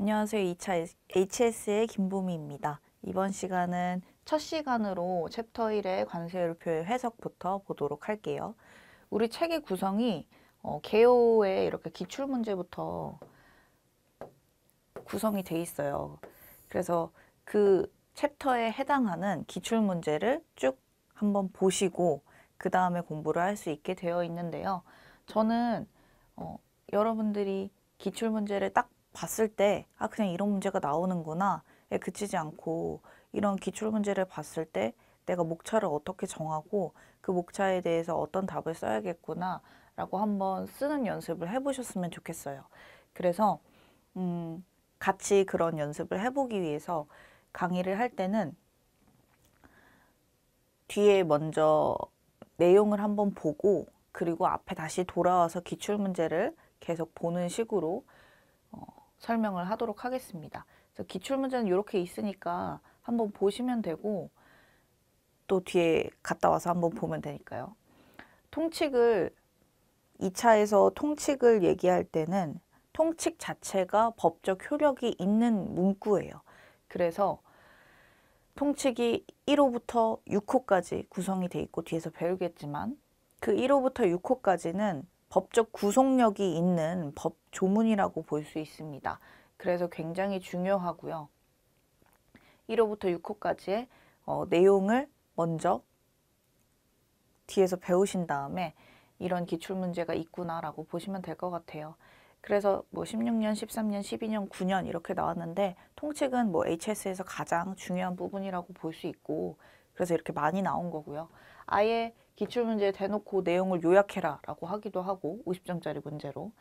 안녕하세요. 2차 HS의 김보미입니다. 이번 시간은 첫 시간으로 챕터 1의 관세율표의 해석부터 보도록 할게요. 우리 책의 구성이 어, 개요의 이렇게 기출 문제부터 구성이 돼 있어요. 그래서 그 챕터에 해당하는 기출 문제를 쭉 한번 보시고 그 다음에 공부를 할 수 있게 되어 있는데요. 저는 어, 여러분들이 기출 문제를 딱 봤을 때, 아, 그냥 이런 문제가 나오는구나. 에 그치지 않고, 이런 기출문제를 봤을 때 내가 목차를 어떻게 정하고 그 목차에 대해서 어떤 답을 써야겠구나. 라고 한번 쓰는 연습을 해보셨으면 좋겠어요. 그래서, 음, 같이 그런 연습을 해보기 위해서 강의를 할 때는 뒤에 먼저 내용을 한번 보고 그리고 앞에 다시 돌아와서 기출문제를 계속 보는 식으로 어, 설명을 하도록 하겠습니다. 기출문제는 이렇게 있으니까 한번 보시면 되고 또 뒤에 갔다 와서 한번 보면 되니까요. 통칙을 2차에서 통칙을 얘기할 때는 통칙 자체가 법적 효력이 있는 문구예요. 그래서 통칙이 1호부터 6호까지 구성이 돼 있고 뒤에서 배우겠지만 그 1호부터 6호까지는 법적 구속력이 있는 법 조문이라고 볼 수 있습니다. 그래서 굉장히 중요하고요. 1호부터 6호까지의 어, 내용을 먼저 뒤에서 배우신 다음에 이런 기출문제가 있구나라고 보시면 될 것 같아요. 그래서 뭐 16년, 13년, 12년, 9년 이렇게 나왔는데 통칙은 뭐 HS에서 가장 중요한 부분이라고 볼 수 있고 그래서 이렇게 많이 나온 거고요. 아예 기출문제 대놓고 내용을 요약해라 라고 하기도 하고 50점짜리 문제로.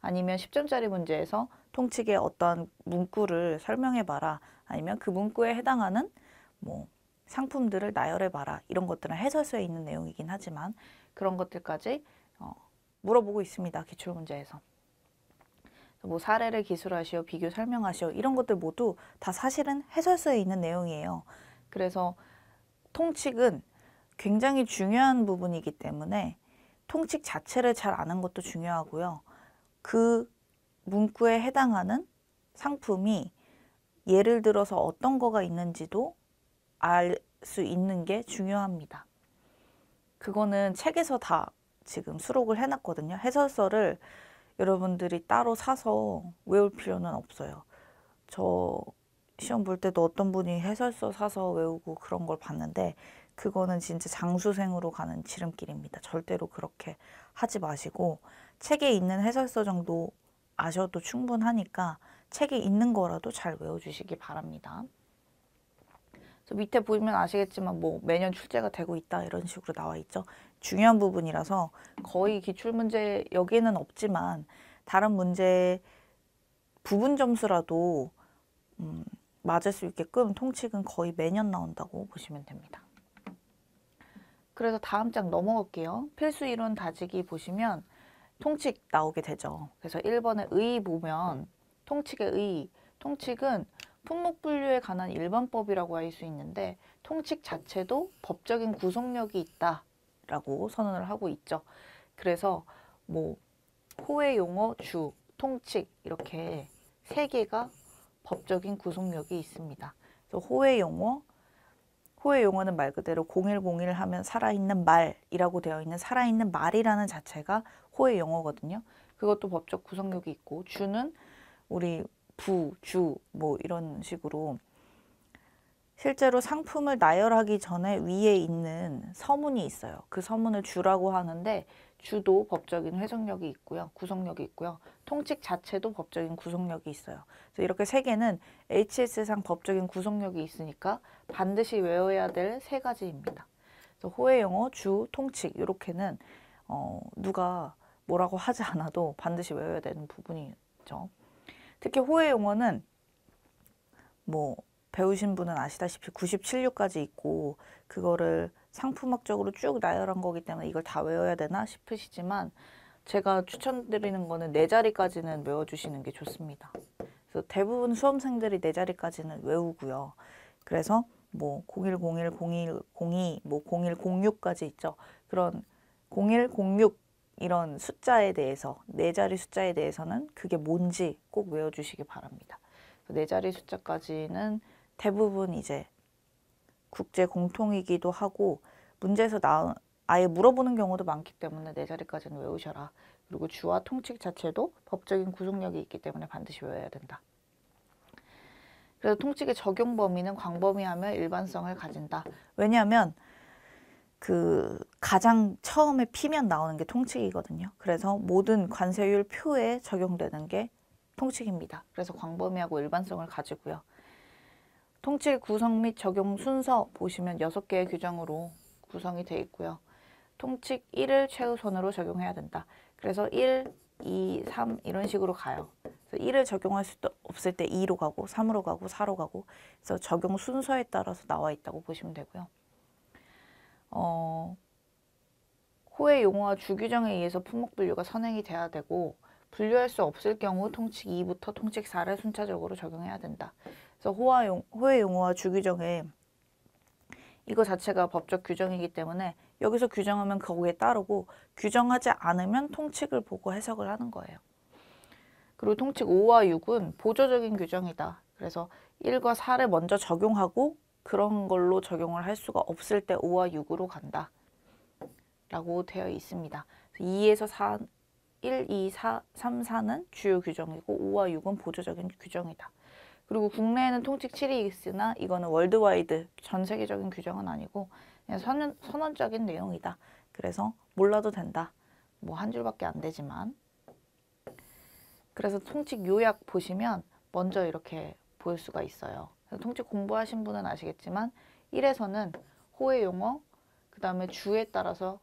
아니면 10점짜리 문제에서 통칙의 어떤 문구를 설명해봐라. 아니면 그 문구에 해당하는 뭐 상품들을 나열해봐라. 이런 것들은 해설서에 있는 내용이긴 하지만 그런 것들까지 어, 물어보고 있습니다 기출문제에서. 뭐 사례를 기술하시오 비교 설명하시오 이런 것들 모두 다 사실은 해설서에 있는 내용이에요. 그래서 통칙은 굉장히 중요한 부분이기 때문에 통칙 자체를 잘 아는 것도 중요하고요. 그 문구에 해당하는 상품이 예를 들어서 어떤 거가 있는지도 알 수 있는 게 중요합니다. 그거는 책에서 다 지금 수록을 해놨거든요. 해설서를 여러분들이 따로 사서 외울 필요는 없어요. 저 시험 볼 때도 어떤 분이 해설서 사서 외우고 그런 걸 봤는데 그거는 진짜 장수생으로 가는 지름길입니다. 절대로 그렇게 하지 마시고 책에 있는 해설서 정도 아셔도 충분하니까 책에 있는 거라도 잘 외워주시기 바랍니다. 밑에 보시면 아시겠지만 뭐 매년 출제가 되고 있다 이런 식으로 나와 있죠. 중요한 부분이라서 거의 기출문제 여기에는 없지만 다른 문제 부분 점수라도 음, 맞을 수 있게끔 통칙은 거의 매년 나온다고 보시면 됩니다. 그래서 다음 장 넘어갈게요. 필수 이론 다지기 보시면 통칙 나오게 되죠. 그래서 1번에 의 보면 통칙의 의, 통칙은 품목 분류에 관한 일반법이라고 할 수 있는데 통칙 자체도 법적인 구속력이 있다라고 선언을 하고 있죠. 그래서 뭐 호의 용어, 주, 통칙 이렇게 세 개가 법적인 구속력이 있습니다. 그래서 호의 용어, 호의 용어는 말 그대로 0101 하면 살아있는 말이라고 되어 있는 살아있는 말이라는 자체가 호의 용어거든요. 그것도 법적 구성력이 있고 주는 우리 부, 주 뭐 이런 식으로 실제로 상품을 나열하기 전에 위에 있는 서문이 있어요. 그 서문을 주라고 하는데 주도 법적인 회전력이 있고요. 구속력이 있고요. 통칙 자체도 법적인 구속력이 있어요. 그래서 이렇게 세 개는 HS상 법적인 구속력이 있으니까 반드시 외워야 될 세 가지입니다. 그래서 호의 영어, 주, 통칙 이렇게는 어, 누가 뭐라고 하지 않아도 반드시 외워야 되는 부분이죠. 특히 호의 용어는 뭐 배우신 분은 아시다시피 97류까지 있고 그거를 상품학적으로 쭉 나열한 거기 때문에 이걸 다 외워야 되나 싶으시지만 제가 추천드리는 거는 네 자리까지는 외워주시는 게 좋습니다. 그래서 대부분 수험생들이 네 자리까지는 외우고요. 그래서 뭐 0101, 0102, 뭐 0106까지 있죠. 그런 0106 이런 숫자에 대해서 네 자리 숫자에 대해서는 그게 뭔지 꼭 외워주시기 바랍니다. 네 자리 숫자까지는 대부분 이제 국제 공통이기도 하고 문제에서 나 아예 물어보는 경우도 많기 때문에 네 자리까지는 외우셔라. 그리고 주와 통칙 자체도 법적인 구속력이 있기 때문에 반드시 외워야 된다. 그래서 통칙의 적용 범위는 광범위하며 일반성을 가진다. 왜냐하면 그 가장 처음에 피면 나오는 게 통칙이거든요. 그래서 모든 관세율 표에 적용되는 게 통칙입니다. 그래서 광범위하고 일반성을 가지고요. 통칙 구성 및 적용 순서 보시면 6개의 규정으로 구성이 되어 있고요. 통칙 1을 최우선으로 적용해야 된다. 그래서 1, 2, 3 이런 식으로 가요. 그래서 1을 적용할 수 없을 때 2로 가고 3으로 가고 4로 가고 그래서 적용 순서에 따라서 나와 있다고 보시면 되고요. 어, 호의 용어와 주규정에 의해서 품목 분류가 선행이 돼야 되고 분류할 수 없을 경우 통칙 2부터 통칙 4를 순차적으로 적용해야 된다. 그래서 호와 용, 호의 용어와 주규정에 이거 자체가 법적 규정이기 때문에 여기서 규정하면 거기에 따르고 규정하지 않으면 통칙을 보고 해석을 하는 거예요. 그리고 통칙 5와 6은 보조적인 규정이다. 그래서 1과 4를 먼저 적용하고 그런 걸로 적용을 할 수가 없을 때 5와 6으로 간다. 라고 되어 있습니다. 2에서 4, 1, 2, 4, 3, 4는 주요 규정이고 5와 6은 보조적인 규정이다. 그리고 국내에는 통칙 7이 있으나 이거는 월드와이드 전 세계적인 규정은 아니고 그냥 선언, 선언적인 내용이다. 그래서 몰라도 된다. 뭐 한 줄밖에 안 되지만 그래서 통칙 요약 보시면 먼저 이렇게 볼 수가 있어요. 통칙 공부하신 분은 아시겠지만 1에서는 호의 용어, 그 다음에 주에 따라서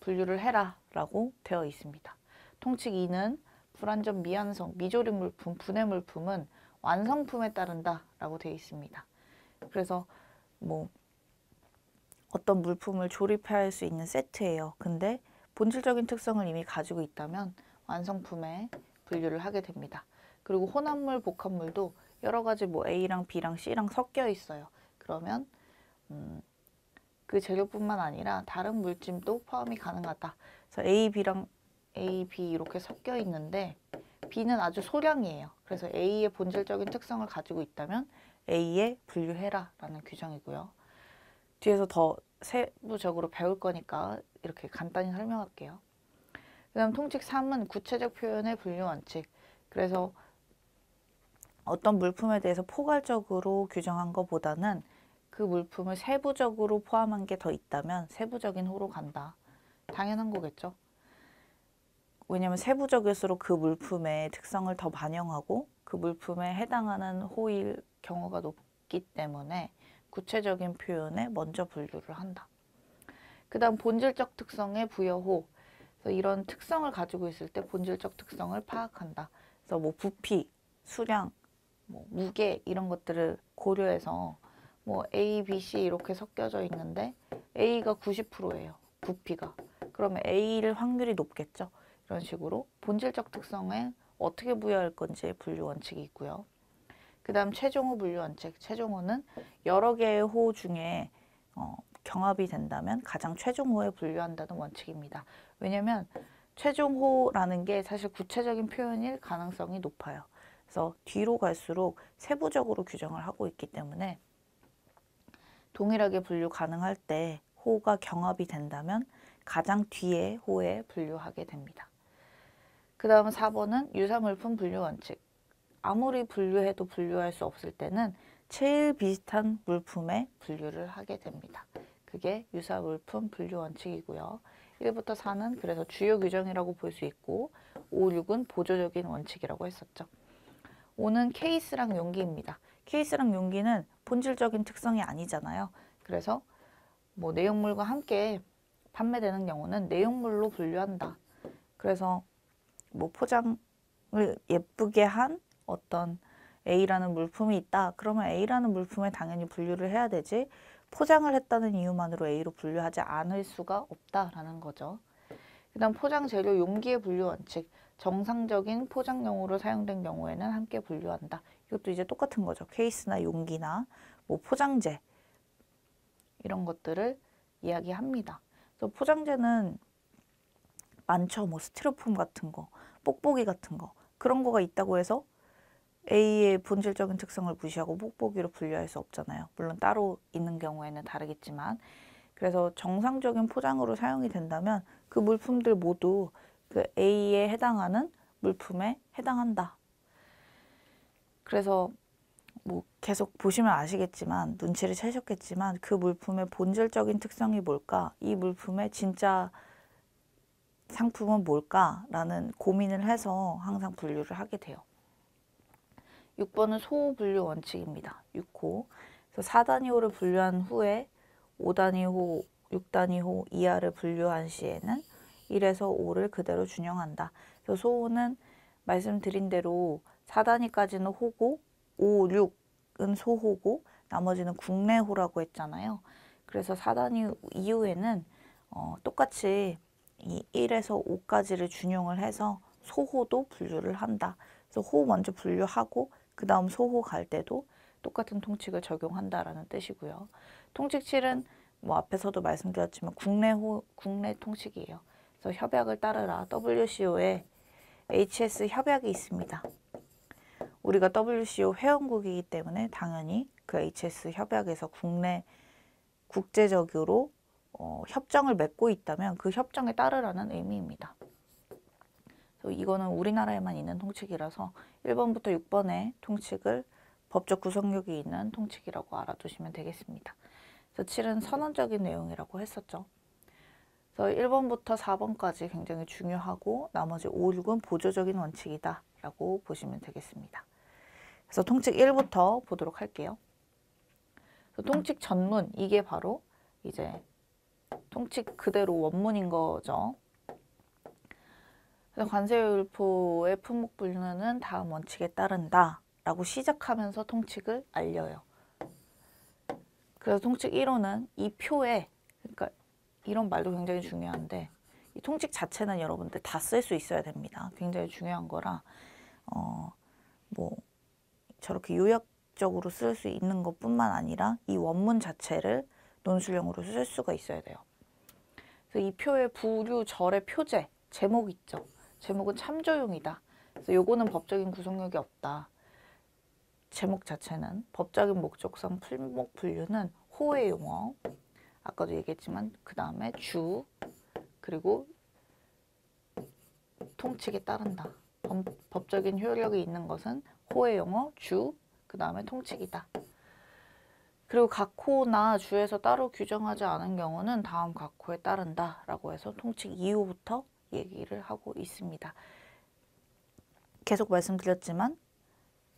분류를 해라 라고 되어 있습니다. 통칙 2는 불완전 미완성, 미조립 물품, 분해 물품은 완성품에 따른다 라고 되어 있습니다. 그래서 뭐 어떤 물품을 조립할 수 있는 세트예요. 근데 본질적인 특성을 이미 가지고 있다면 완성품에 분류를 하게 됩니다. 그리고 혼합물, 복합물도 여러 가지 뭐 A랑 B랑 C랑 섞여 있어요. 그러면 음, 그 재료뿐만 아니라 다른 물질도 포함이 가능하다. 그래서 A, B랑 A, B 이렇게 섞여 있는데 B는 아주 소량이에요. 그래서 A의 본질적인 특성을 가지고 있다면 A에 분류해라 라는 규정이고요. 뒤에서 더 세부적으로 배울 거니까 이렇게 간단히 설명할게요. 그 다음 통칙 3은 구체적 표현의 분류 원칙. 그래서 어떤 물품에 대해서 포괄적으로 규정한 것보다는 그 물품을 세부적으로 포함한 게 더 있다면 세부적인 호로 간다. 당연한 거겠죠. 왜냐하면 세부적일수록 그 물품의 특성을 더 반영하고 그 물품에 해당하는 호일 경우가 높기 때문에 구체적인 표현에 먼저 분류를 한다. 그 다음 본질적 특성의 부여호. 이런 특성을 가지고 있을 때 본질적 특성을 파악한다. 그래서 뭐 부피, 수량, 뭐 무게 이런 것들을 고려해서 뭐 A, B, C 이렇게 섞여져 있는데 A가 90%예요. 부피가. 그러면 A를 확률이 높겠죠. 이런 식으로 본질적 특성에 어떻게 부여할 건지 분류 원칙이 있고요. 그 다음 최종호 분류 원칙. 최종호는 여러 개의 호 중에 어, 경합이 된다면 가장 최종호에 분류한다는 원칙입니다. 왜냐하면 최종호라는 게 사실 구체적인 표현일 가능성이 높아요. 그래서 뒤로 갈수록 세부적으로 규정을 하고 있기 때문에 동일하게 분류 가능할 때 호가 경합이 된다면 가장 뒤에 호에 분류하게 됩니다. 그 다음 4번은 유사물품 분류 원칙. 아무리 분류해도 분류할 수 없을 때는 제일 비슷한 물품에 분류를 하게 됩니다. 그게 유사물품 분류 원칙이고요. 1부터 4는 그래서 주요 규정이라고 볼 수 있고 5, 6은 보조적인 원칙이라고 했었죠. 5는 케이스랑 용기입니다. 케이스랑 용기는 본질적인 특성이 아니잖아요. 그래서 뭐 내용물과 함께 판매되는 경우는 내용물로 분류한다. 그래서 뭐 포장을 예쁘게 한 어떤 A라는 물품이 있다. 그러면 A라는 물품에 당연히 분류를 해야 되지. 포장을 했다는 이유만으로 A로 분류하지 않을 수가 없다라는 거죠. 그 다음 포장 재료 용기의 분류 원칙. 정상적인 포장용으로 사용된 경우에는 함께 분류한다. 이것도 이제 똑같은 거죠. 케이스나 용기나 뭐 포장재 이런 것들을 이야기합니다. 그래서 포장재는 많죠. 뭐 스티로폼 같은 거, 뽁뽁이 같은 거 그런 거가 있다고 해서 A의 본질적인 특성을 무시하고 뽁뽁이로 분류할 수 없잖아요. 물론 따로 있는 경우에는 다르겠지만 그래서 정상적인 포장으로 사용이 된다면 그 물품들 모두 그 A에 해당하는 물품에 해당한다. 그래서 뭐 계속 보시면 아시겠지만 눈치를 채셨겠지만 그 물품의 본질적인 특성이 뭘까? 이 물품의 진짜 상품은 뭘까라는 고민을 해서 항상 분류를 하게 돼요. 6번은 소호 분류 원칙입니다. 6호. 그래서 4단위호를 분류한 후에 5단위호, 6단위호 이하를 분류한 시에는 1에서 5를 그대로 준용한다. 그래서 소호는 말씀드린 대로 4단위까지는 호고 5, 6은 소호고 나머지는 국내호라고 했잖아요. 그래서 4단위 이후에는 어, 똑같이 이 1에서 5까지를 준용을 해서 소호도 분류를 한다. 그래서 호 먼저 분류하고 그 다음 소호 갈 때도 똑같은 통칙을 적용한다라는 뜻이고요. 통칙 7은 뭐 앞에서도 말씀드렸지만 국내 호 국내 통칙이에요. 그래서 협약을 따르라 WCO에 HS 협약이 있습니다. 우리가 WCO 회원국이기 때문에 당연히 그 HS 협약에서 국내 국제적으로 어, 협정을 맺고 있다면 그 협정에 따르라는 의미입니다. 이거는 우리나라에만 있는 통칙이라서 1번부터 6번의 통칙을 법적 구성력이 있는 통칙이라고 알아두시면 되겠습니다. 그래서 7은 선언적인 내용이라고 했었죠. 그래서 1번부터 4번까지 굉장히 중요하고 나머지 5, 6은 보조적인 원칙이다 라고 보시면 되겠습니다. 그래서 통칙 1부터 보도록 할게요. 통칙 전문 이게 바로 이제 통칙 그대로 원문인 거죠. 관세율포의 품목 분류는 다음 원칙에 따른다 라고 시작하면서 통칙을 알려요. 그래서 통칙 1호는 이 표에 그러니까 이런 말도 굉장히 중요한데 이 통칙 자체는 여러분들 다 쓸 수 있어야 됩니다. 굉장히 중요한 거라 어 뭐 저렇게 요약적으로 쓸 수 있는 것뿐만 아니라 이 원문 자체를 논술형으로 쓸 수가 있어야 돼요. 그래서 이 표의 부류 절의 표제 제목 있죠. 제목은 참조용이다. 그래서 요거는 법적인 구속력이 없다. 제목 자체는 법적인 목적상 풀목 분류는 호의 용어 아까도 얘기했지만 그 다음에 주 그리고 통칙에 따른다. 법, 적인 효력이 있는 것은 호의 용어, 주, 그 다음에 통칙이다. 그리고 각호나 주에서 따로 규정하지 않은 경우는 다음 각호에 따른다 라고 해서 통칙 2호부터 얘기를 하고 있습니다. 계속 말씀드렸지만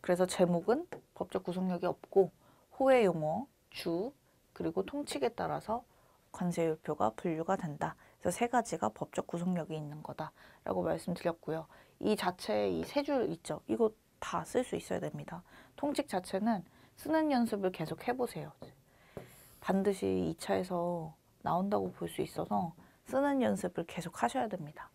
그래서 제목은 법적 구속력이 없고 호의 용어, 주, 그리고 통칙에 따라서 관세율표가 분류가 된다. 그래서 세 가지가 법적 구속력이 있는 거다라고 말씀드렸고요. 이 자체에 이세 줄 있죠. 이거 다 쓸 수 있어야 됩니다. 통칙 자체는 쓰는 연습을 계속 해보세요. 반드시 2차에서 나온다고 볼 수 있어서 쓰는 연습을 계속 하셔야 됩니다.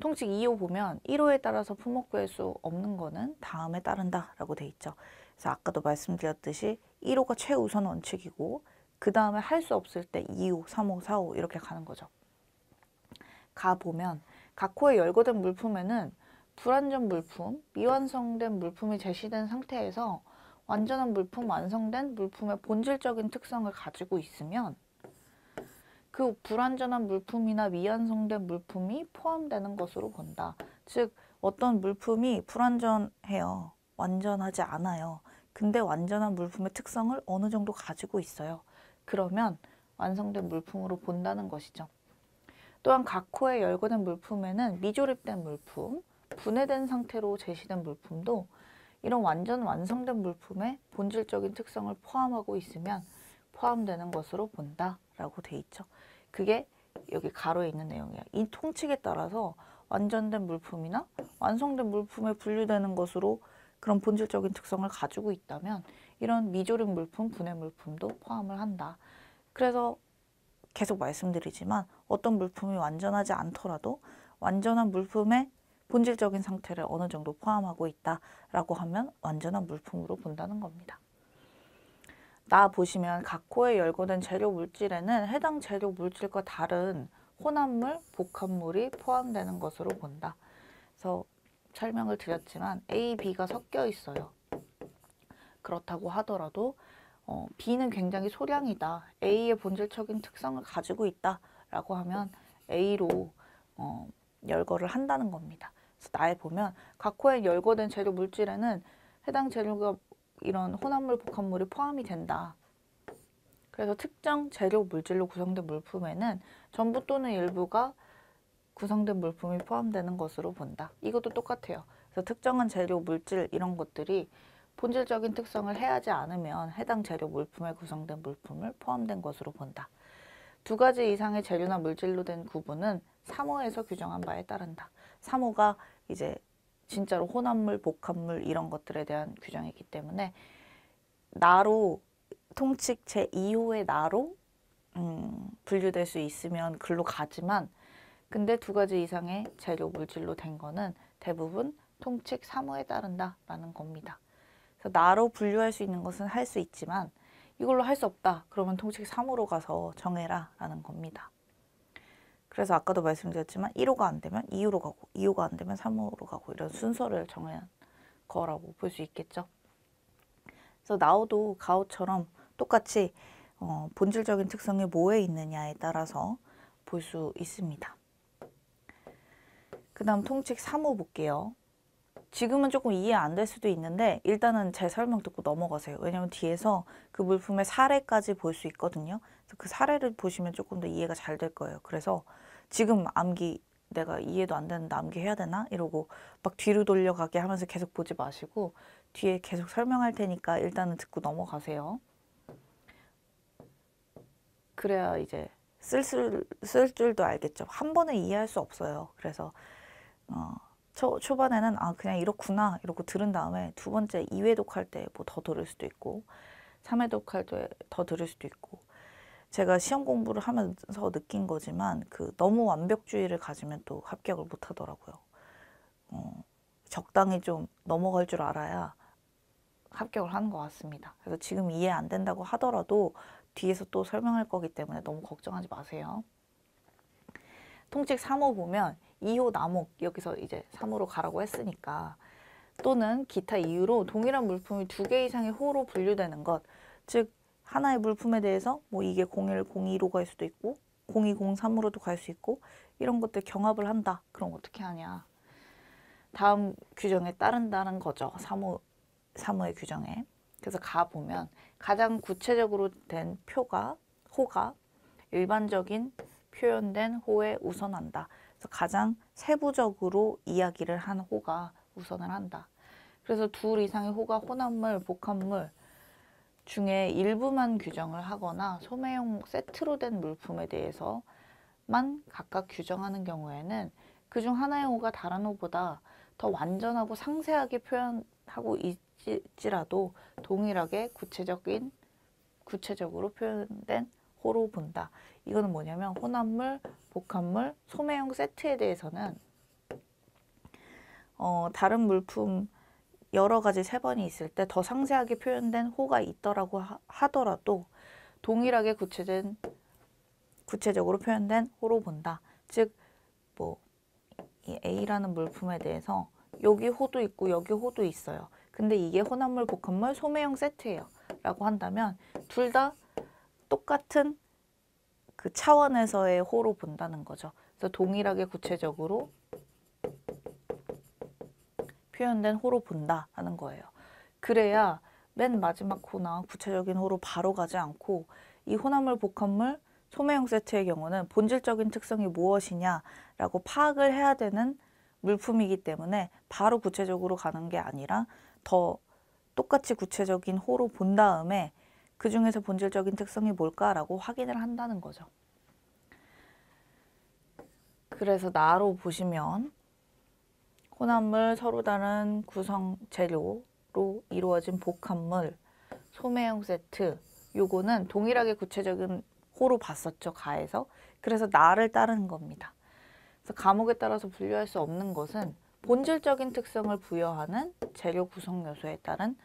통칙 2호 보면 1호에 따라서 품목 구할 수 없는 거는 다음에 따른다 라고 돼 있죠. 그래서 아까도 말씀드렸듯이 1호가 최우선 원칙이고 그 다음에 할 수 없을 때 2호, 3호, 4호 이렇게 가는 거죠. 가 보면 각 호에 열거된 물품에는 불완전 물품, 미완성된 물품이 제시된 상태에서 완전한 물품, 완성된 물품의 본질적인 특성을 가지고 있으면 그 불완전한 물품이나 미완성된 물품이 포함되는 것으로 본다. 즉 어떤 물품이 불완전해요. 완전하지 않아요. 근데 완전한 물품의 특성을 어느 정도 가지고 있어요. 그러면 완성된 물품으로 본다는 것이죠. 또한 각 호에 열거된 물품에는 미조립된 물품, 분해된 상태로 제시된 물품도 이런 완전 완성된 물품의 본질적인 특성을 포함하고 있으면 포함되는 것으로 본다라고 돼 있죠. 그게 여기 가로에 있는 내용이야. 이 통칙에 따라서 완전된 물품이나 완성된 물품에 분류되는 것으로 그런 본질적인 특성을 가지고 있다면 이런 미조립 물품, 분해 물품도 포함을 한다. 그래서 계속 말씀드리지만 어떤 물품이 완전하지 않더라도 완전한 물품의 본질적인 상태를 어느 정도 포함하고 있다라고 하면 완전한 물품으로 본다는 겁니다. 나 보시면 각 호에 열거된 재료 물질에는 해당 재료 물질과 다른 혼합물, 복합물이 포함되는 것으로 본다. 그래서 설명을 드렸지만 A, B가 섞여 있어요. 그렇다고 하더라도 어, B는 굉장히 소량이다. A의 본질적인 특성을 가지고 있다 라고 하면 A로 어, 열거를 한다는 겁니다. 나에 보면 각 호에 열거된 재료 물질에는 해당 재료가 이런 혼합물 복합물이 포함이 된다. 그래서 특정 재료 물질로 구성된 물품에는 전부 또는 일부가 구성된 물품이 포함되는 것으로 본다. 이것도 똑같아요. 그래서 특정한 재료 물질 이런 것들이 본질적인 특성을 해하지 않으면 해당 재료 물품에 구성된 물품을 포함된 것으로 본다. 두 가지 이상의 재료나 물질로 된 구분은 3호에서 규정한 바에 따른다. 3호가 이제 진짜로 혼합물, 복합물 이런 것들에 대한 규정이기 때문에 나로 통칙 제 2호의 나로 음, 분류될 수 있으면 글로 가지만 근데 두 가지 이상의 재료 물질로 된 거는 대부분 통칙 3호에 따른다라는 겁니다. 그래서 나로 분류할 수 있는 것은 할 수 있지만 이걸로 할 수 없다. 그러면 통칙 3호로 가서 정해라 라는 겁니다. 그래서 아까도 말씀드렸지만 1호가 안 되면 2호로 가고 2호가 안 되면 3호로 가고 이런 순서를 정한 거라고 볼 수 있겠죠. 그래서 나오도 가오처럼 똑같이 어, 본질적인 특성이 뭐에 있느냐에 따라서 볼 수 있습니다. 그 다음 통칙 3호 볼게요. 지금은 조금 이해 안 될 수도 있는데 일단은 제 설명 듣고 넘어가세요. 왜냐면 뒤에서 그 물품의 사례까지 볼 수 있거든요. 그 사례를 보시면 조금 더 이해가 잘 될 거예요. 그래서 지금 암기 내가 이해도 안 되는데 암기해야 되나? 이러고 막 뒤로 돌려가게 하면서 계속 보지 마시고 뒤에 계속 설명할 테니까 일단은 듣고 넘어가세요. 그래야 이제 쓸, 쓸, 쓸 줄도 알겠죠. 한 번에 이해할 수 없어요. 그래서 어, 초, 초반에는 아 그냥 이렇구나 이러고 들은 다음에 두 번째 2회 독할 때 뭐 더 들을 수도 있고 3회 독할 때 더 들을 수도 있고 제가 시험 공부를 하면서 느낀 거지만 그 너무 완벽주의를 가지면 또 합격을 못 하더라고요. 어, 적당히 좀 넘어갈 줄 알아야 합격을 하는 것 같습니다. 그래서 지금 이해 안 된다고 하더라도 뒤에서 또 설명할 거기 때문에 너무 걱정하지 마세요. 통칙 3호 보면 2호 나목 여기서 이제 3호로 가라고 했으니까 또는 기타 이유로 동일한 물품이 두 개 이상의 호로 분류되는 것, 즉 하나의 물품에 대해서 뭐 이게 01, 02로 갈 수도 있고 02, 03으로도 갈 수 있고 이런 것들 경합을 한다. 그럼 어떻게 하냐? 다음 규정에 따른다는 거죠. 3호, 3호의 규정에. 그래서 가 보면 가장 구체적으로 된 표가 호가 일반적인 표현된 호에 우선한다. 그래서 가장 세부적으로 이야기를 한 호가 우선을 한다. 그래서 둘 이상의 호가 혼합물, 복합물 중에 일부만 규정을 하거나 소매용 세트로 된 물품에 대해서만 각각 규정하는 경우에는 그중 하나의 호가 다른 호보다 더 완전하고 상세하게 표현하고 있지라도 동일하게 구체적인 구체적으로 표현된 호로 본다. 이거는 뭐냐면 혼합물, 복합물, 소매용 세트에 대해서는 어, 다른 물품 여러 가지 세 번이 있을 때 더 상세하게 표현된 호가 있더라고 하, 더라도 동일하게 구체된 구체적으로 표현된 호로 본다. 즉, 뭐, 이 A라는 물품에 대해서 여기 호도 있고 여기 호도 있어요. 근데 이게 혼합물, 복합물, 소매형 세트예요. 라고 한다면 둘 다 똑같은 그 차원에서의 호로 본다는 거죠. 그래서 동일하게 구체적으로 표현된 호로 본다는 거예요. 그래야 맨 마지막 호나 구체적인 호로 바로 가지 않고 이 혼합물, 복합물, 소매형 세트의 경우는 본질적인 특성이 무엇이냐라고 파악을 해야 되는 물품이기 때문에 바로 구체적으로 가는 게 아니라 더 똑같이 구체적인 호로 본 다음에 그 중에서 본질적인 특성이 뭘까라고 확인을 한다는 거죠. 그래서 나로 보시면 혼합물 서로 다른 구성 재료로 이루어진 복합물 소매형 세트 요거는 동일하게 구체적인 호로 봤었죠 가에서 그래서 나를 따르는 겁니다. 그래서 과목에 따라서 분류할 수 없는 것은 본질적인 특성을 부여하는 재료 구성 요소에 따른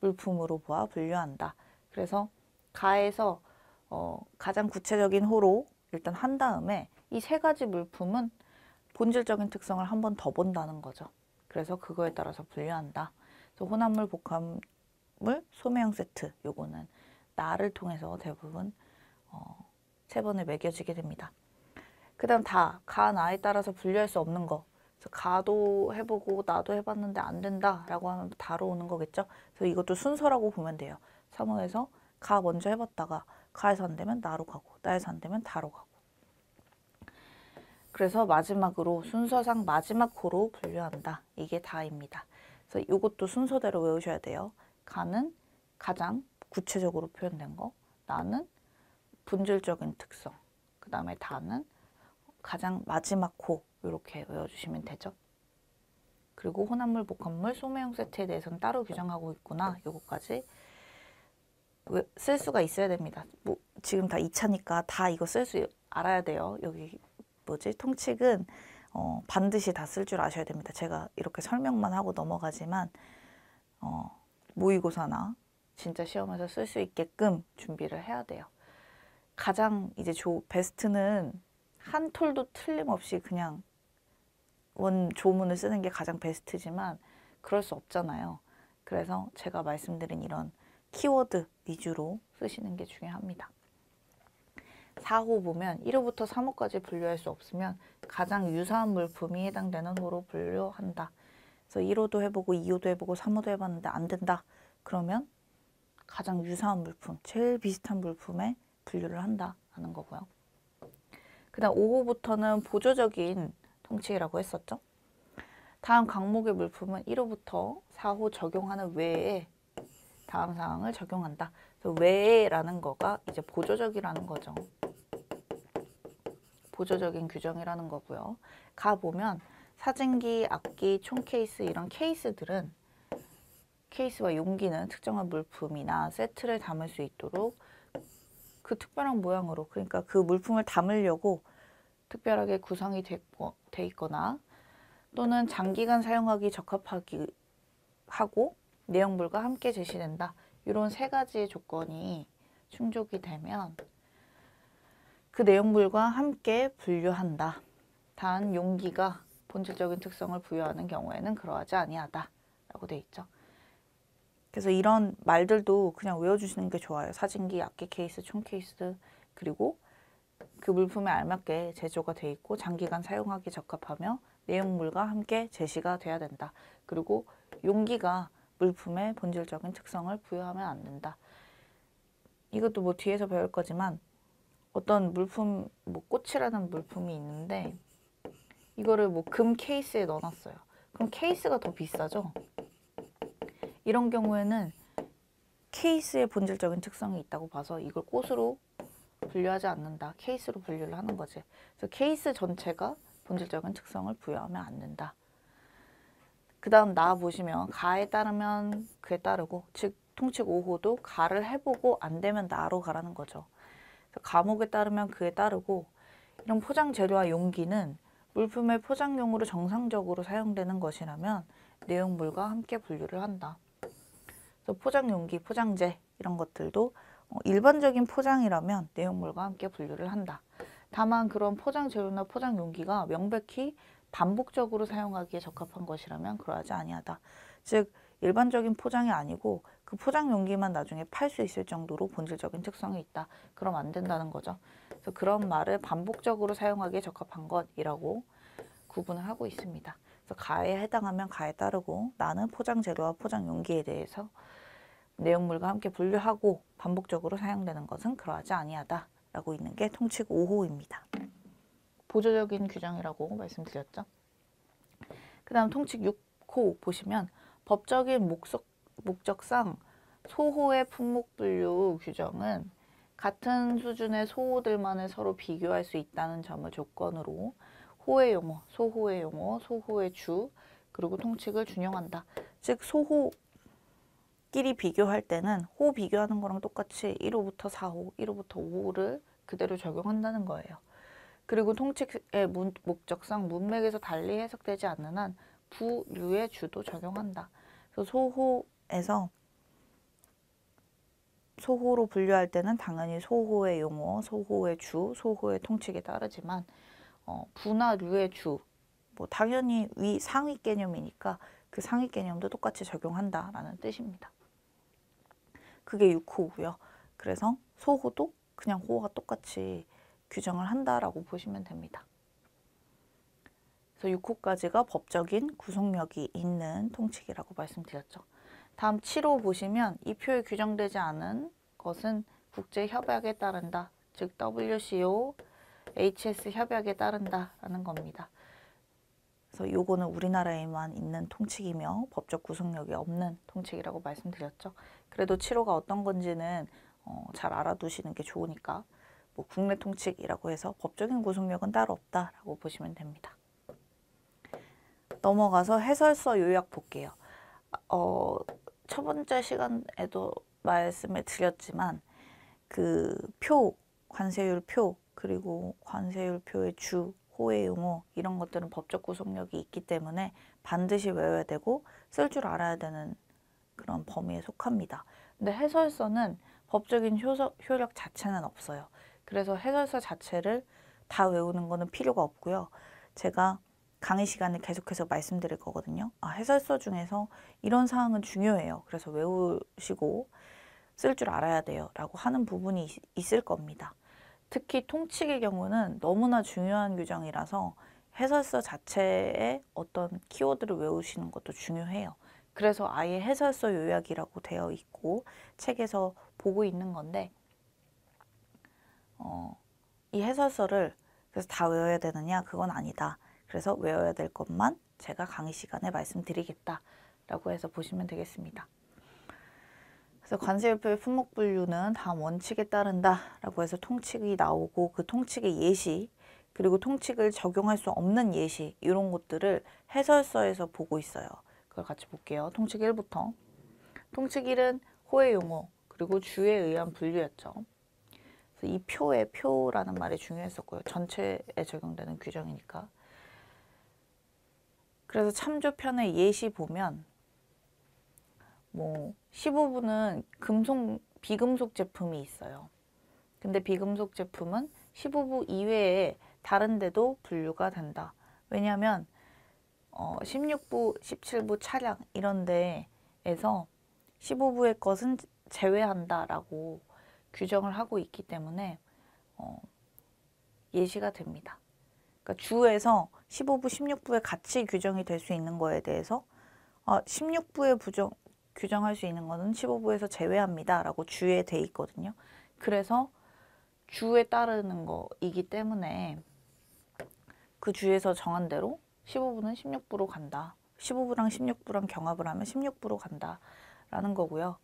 물품으로 보아 분류한다. 그래서 가에서 어, 가장 구체적인 호로 일단 한 다음에 이 세 가지 물품은 본질적인 특성을 한 번 더 본다는 거죠. 그래서 그거에 따라서 분류한다. 그래서 혼합물, 복합물, 소매형 세트 요거는 나를 통해서 대부분 어, 세 번에 매겨지게 됩니다. 그 다음 다, 가, 나에 따라서 분류할 수 없는 거. 가도 해보고 나도 해봤는데 안 된다 라고 하면 다로 오는 거겠죠. 그래서 이것도 순서라고 보면 돼요. 3호에서 가 먼저 해봤다가 가에서 안 되면 나로 가고 나에서 안 되면 다로 가고. 그래서 마지막으로 순서상 마지막 호로 분류한다. 이게 다입니다. 그래서 이것도 순서대로 외우셔야 돼요. 가는 가장 구체적으로 표현된 거, 나는 분질적인 특성, 그 다음에 다는 가장 마지막 호 이렇게 외워주시면 되죠. 그리고 혼합물, 복합물, 소매형 세트에 대해서는 따로 규정하고 있구나. 요거까지 쓸 수가 있어야 됩니다. 뭐 지금 다 2차니까 다 이거 쓸 수 알아야 돼요. 여기 뭐지? 통칙은 어, 반드시 다 쓸 줄 아셔야 됩니다. 제가 이렇게 설명만 하고 넘어가지만 어, 모의고사나 진짜 시험에서 쓸 수 있게끔 준비를 해야 돼요. 가장 이제 조, 베스트는 한 톨도 틀림없이 그냥 원 조문을 쓰는 게 가장 베스트지만 그럴 수 없잖아요. 그래서 제가 말씀드린 이런 키워드 위주로 쓰시는 게 중요합니다. 4호 보면 1호부터 3호까지 분류할 수 없으면 가장 유사한 물품이 해당되는 호로 분류한다. 그래서 1호도 해보고 2호도 해보고 3호도 해봤는데 안 된다. 그러면 가장 유사한 물품, 제일 비슷한 물품에 분류를 한다 하는 거고요. 그 다음 5호부터는 보조적인 통치라고 했었죠. 다음 강목의 물품은 1호부터 4호 적용하는 외에 다음 사항을 적용한다. 외에라는 거가 이제 보조적이라는 거죠. 보조적인 규정이라는 거고요. 가 보면 사진기, 악기, 총 케이스 이런 케이스들은 케이스와 용기는 특정한 물품이나 세트를 담을 수 있도록 그 특별한 모양으로 그러니까 그 물품을 담으려고 특별하게 구성이 돼, 돼 있거나 또는 장기간 사용하기 적합하기 하고 내용물과 함께 제시된다. 이런 세 가지 조건이 충족이 되면 그 내용물과 함께 분류한다. 단 용기가 본질적인 특성을 부여하는 경우에는 그러하지 아니하다. 라고 돼 있죠. 그래서 이런 말들도 그냥 외워주시는 게 좋아요. 사진기, 악기 케이스, 총 케이스 그리고 그 물품에 알맞게 제조가 돼 있고 장기간 사용하기 적합하며 내용물과 함께 제시가 돼야 된다. 그리고 용기가 물품의 본질적인 특성을 부여하면 안 된다. 이것도 뭐 뒤에서 배울 거지만 어떤 물품, 뭐 꽃이라는 물품이 있는데 이거를 뭐 금 케이스에 넣어놨어요. 그럼 케이스가 더 비싸죠? 이런 경우에는 케이스의 본질적인 특성이 있다고 봐서 이걸 꽃으로 분류하지 않는다. 케이스로 분류를 하는 거지. 그래서 케이스 전체가 본질적인 특성을 부여하면 안 된다. 그 다음 나 보시면 가에 따르면 그에 따르고 즉 통칙 5호도 가를 해보고 안 되면 나로 가라는 거죠. 감옥에 따르면 그에 따르고 이런 포장 재료와 용기는 물품의 포장용으로 정상적으로 사용되는 것이라면 내용물과 함께 분류를 한다. 그래서 포장 용기, 포장재 이런 것들도 어, 일반적인 포장이라면 내용물과 함께 분류를 한다. 다만 그런 포장 재료나 포장 용기가 명백히 반복적으로 사용하기에 적합한 것이라면 그러하지 아니하다. 즉 일반적인 포장이 아니고 그 포장 용기만 나중에 팔 수 있을 정도로 본질적인 특성이 있다. 그럼 안 된다는 거죠. 그래서 그런 말을 반복적으로 사용하기에 적합한 것이라고 구분을 하고 있습니다. 그래서 가에 해당하면 가에 따르고 나는 포장 재료와 포장 용기에 대해서 내용물과 함께 분류하고 반복적으로 사용되는 것은 그러하지 아니하다. 라고 있는 게 통칙 5호입니다. 보조적인 규정이라고 말씀드렸죠. 그 다음 통칙 6호 보시면 법적인 목적, 목적상 소호의 품목 분류 규정은 같은 수준의 소호들만을 서로 비교할 수 있다는 점을 조건으로 호의 용어, 소호의 용어, 소호의 주, 그리고 통칙을 준용한다. 즉 소호끼리 비교할 때는 호 비교하는 거랑 똑같이 1호부터 4호, 1호부터 5호를 그대로 적용한다는 거예요. 그리고 통칙의 문, 목적상 문맥에서 달리 해석되지 않는 한 부류의 주도 적용한다. 그래서 소호에서 소호로 분류할 때는 당연히 소호의 용어, 소호의 주, 소호의 통칙에 따르지만 어, 부나 류의 주 뭐 당연히 위 상위 개념이니까 그 상위 개념도 똑같이 적용한다라는 뜻입니다. 그게 6호고요. 그래서 소호도 그냥 호호가 똑같이 규정을 한다라고 보시면 됩니다. 그래서 6호까지가 법적인 구속력이 있는 통칙이라고 말씀드렸죠. 다음 7호 보시면 이 표에 규정되지 않은 것은 국제협약에 따른다. 즉 WCO, HS 협약에 따른다라는 겁니다. 그래서 요거는 우리나라에만 있는 통칙이며 법적 구속력이 없는 통칙이라고 말씀드렸죠. 그래도 7호가 어떤 건지는 어, 잘 알아두시는 게 좋으니까 뭐 국내 통칙이라고 해서 법적인 구속력은 따로 없다라고 보시면 됩니다. 넘어가서 해설서 요약 볼게요. 어, 첫 번째 시간에도 말씀을 드렸지만 그 표, 관세율 표 그리고 관세율 표의 주, 호의 용어 이런 것들은 법적 구속력이 있기 때문에 반드시 외워야 되고 쓸 줄 알아야 되는 그런 범위에 속합니다. 근데 해설서는 법적인 효서, 효력 자체는 없어요. 그래서 해설서 자체를 다 외우는 거는 필요가 없고요. 제가 강의 시간에 계속해서 말씀드릴 거거든요. 아, 해설서 중에서 이런 사항은 중요해요. 그래서 외우시고 쓸 줄 알아야 돼요. 라고 하는 부분이 있, 을 겁니다. 특히 통칙의 경우는 너무나 중요한 규정이라서 해설서 자체에 어떤 키워드를 외우시는 것도 중요해요. 그래서 아예 해설서 요약이라고 되어 있고 책에서 보고 있는 건데 어, 이 해설서를 그래서 다 외워야 되느냐 그건 아니다. 그래서 외워야 될 것만 제가 강의 시간에 말씀드리겠다라고 해서 보시면 되겠습니다. 그래서 관세율표의 품목 분류는 다음 원칙에 따른다라고 해서 통칙이 나오고 그 통칙의 예시 그리고 통칙을 적용할 수 없는 예시 이런 것들을 해설서에서 보고 있어요. 그걸 같이 볼게요. 통칙 1부터 통칙 1은 호의 용어 그리고 주에 의한 분류였죠. 그래서 이 표의 표라는 말이 중요했었고요. 전체에 적용되는 규정이니까. 그래서 참조편의 예시 보면 뭐 15부는 금속 비금속 제품이 있어요. 근데 비금속 제품은 15부 이외에 다른 데도 분류가 된다. 왜냐하면 어, 16부, 17부 차량 이런 데에서 15부의 것은 제외한다라고 규정을 하고 있기 때문에 어, 예시가 됩니다. 그러니까 주에서 15부, 16부에 같이 규정이 될 수 있는 거에 대해서 어, 16부에 부정, 규정할 수 있는 거는 15부에서 제외합니다. 라고 주에 돼 있거든요. 그래서 주에 따르는 거이기 때문에 그 주에서 정한 대로 15부는 16부로 간다. 15부랑 16부랑 경합을 하면 16부로 간다. 라는 거고요.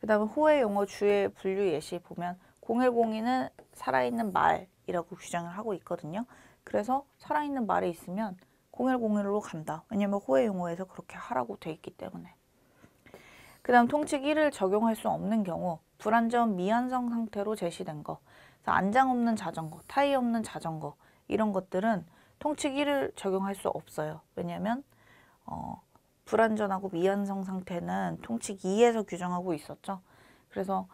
그 다음에 호의 용어 주의 분류 예시 보면 0102는 살아있는 말이라고 규정을 하고 있거든요. 그래서 살아있는 말이 있으면 0101로 간다. 왜냐면 호의 용어에서 그렇게 하라고 돼 있기 때문에. 그 다음 통칙 1을 적용할 수 없는 경우 불안전 미완성 상태로 제시된 거 안장 없는 자전거, 타이 없는 자전거 이런 것들은 통칙 1을 적용할 수 없어요. 왜냐하면 어, 불안전하고 미완성 상태는 통칙 2에서 규정하고 있었죠. 그래서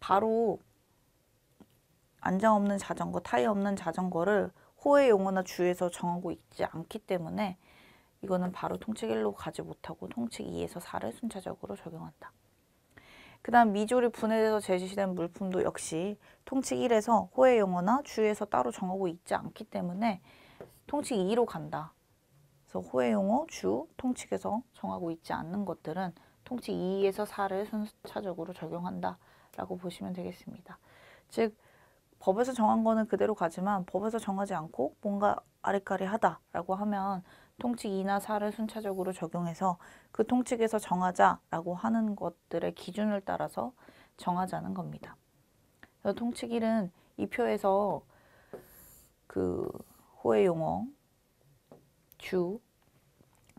바로 안장 없는 자전거, 타이 없는 자전거를 호의 용어나 주에서 정하고 있지 않기 때문에 이거는 바로 통칙 1로 가지 못하고 통칙 2에서 4를 순차적으로 적용한다. 그 다음 미조리 분해돼서 제시된 물품도 역시 통칙 1에서 호의 용어나 주에서 따로 정하고 있지 않기 때문에 통칙 2로 간다. 그래서 호의 용어, 주, 통칙에서 정하고 있지 않는 것들은 통칙 2에서 4를 순차적으로 적용한다 라고 보시면 되겠습니다. 즉 법에서 정한 거는 그대로 가지만 법에서 정하지 않고 뭔가 아리까리하다라고 하면 통칙 2나 4를 순차적으로 적용해서 그 통칙에서 정하자라고 하는 것들의 기준을 따라서 정하자는 겁니다. 통칙 1은 이 표에서 그 호의 용어, 주,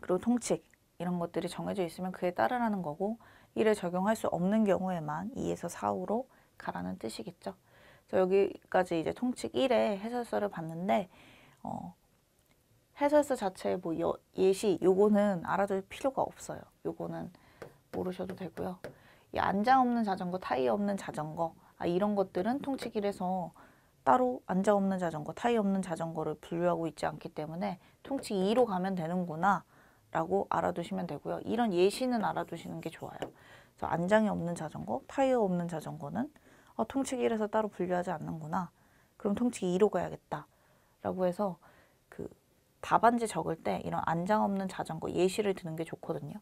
그리고 통칙 이런 것들이 정해져 있으면 그에 따르라는 거고 1을 적용할 수 없는 경우에만 2에서 4호로 가라는 뜻이겠죠. 그래서 여기까지 이제 통칙 1의 해설서를 봤는데 어, 해설서 자체의 뭐 여, 예시 요거는 알아둘 필요가 없어요. 요거는 모르셔도 되고요. 이 안장 없는 자전거, 타이어 없는 자전거 아, 이런 것들은 통치길에서 따로 안장 없는 자전거, 타이 없는 자전거를 분류하고 있지 않기 때문에 통칙 2로 가면 되는구나 라고 알아두시면 되고요. 이런 예시는 알아두시는 게 좋아요. 그래서 안장이 없는 자전거, 타이어 없는 자전거는 어, 통칙 1에서 따로 분류하지 않는구나. 그럼 통칙 2로 가야겠다. 라고 해서 그 답안지 적을 때 이런 안장 없는 자전거 예시를 드는 게 좋거든요.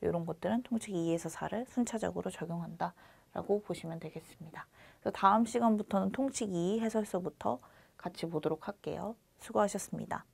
이런 것들은 통칙 2에서 4를 순차적으로 적용한다. 라고 보시면 되겠습니다. 그래서 다음 시간부터는 통칙 2 해설서부터 같이 보도록 할게요. 수고하셨습니다.